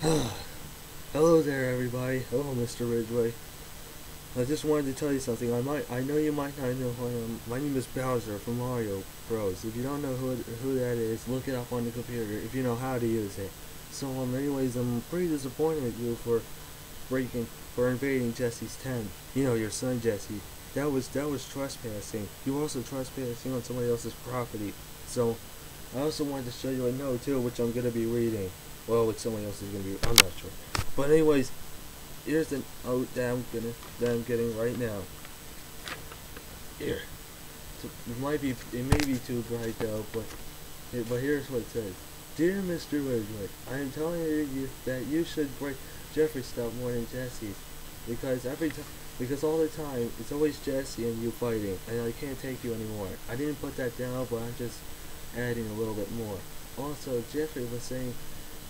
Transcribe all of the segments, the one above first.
Hello there, everybody. Hello, Mr. Ridgway. I just wanted to tell you something. I might, I know you might not know who I am. My name is Bowser from Mario Bros. If you don't know who who that is, look it up on the computer. If you know how to use it. So, um, anyways, I'm pretty disappointed at you for breaking, for invading Jesse's tent. You know, your son Jesse. That was that was trespassing. You also trespassing on somebody else's property. So, I also wanted to show you a note too, which I'm gonna be reading. Well, which someone else is gonna be. I'm not sure. But anyways, here's an note that I'm gonna that I'm getting right now. Here. So it might be it may be too bright though, but but here's what it says. Dear Mr. Ridgway, I am telling you that you should break Jeffrey's stuff more than Jesse's, because every time. Because all the time, it's always Jesse and you fighting, and I can't take you anymore. I didn't put that down, but I'm just adding a little bit more. Also, Jeffrey was saying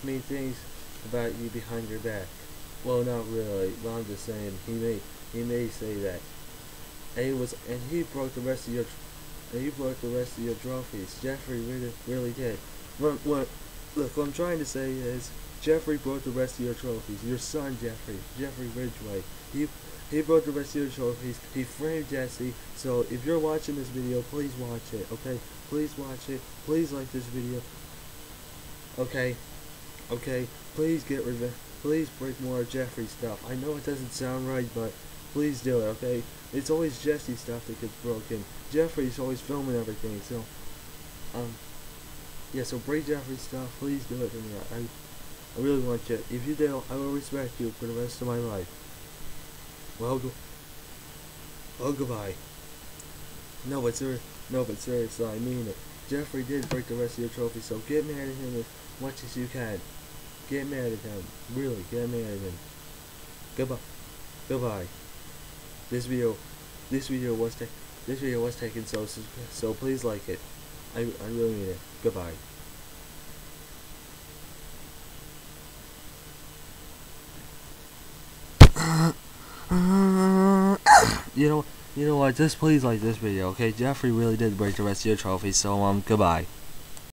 mean things about you behind your back. Well, not really, but I'm just saying he may he may say that. And he was and he broke the rest of your and he broke the rest of your trophies. Jeffrey really really did. What what look what I'm trying to say is Jeffrey broke the rest of your trophies. Your son Jeffrey, Jeffrey Ridgway. He he broke the rest of your trophies. He framed Jesse. So if you're watching this video, please watch it. Okay, please watch it. Please like this video. Okay, okay. Please get revenge. Please break more Jeffrey stuff. I know it doesn't sound right, but please do it. Okay. It's always Jesse stuff that gets broken. Jeffrey's always filming everything. So, um, yeah. So break Jeffrey stuff. Please do it for me. I, I really want you. If you do, I will respect you for the rest of my life. Well, go well, goodbye. No, but ser no, but seriously, I mean it. Jeffrey did break the rest of your trophy, so get mad at him as much as you can. Get mad at him. Really, get mad at him. Goodbye. Goodbye. This video, this video was ta this video was taken, so so please like it. I I really mean it. Goodbye. you know, you know what? Just please like this video, okay? Jeffrey really did break the rest of your trophies, so um, goodbye.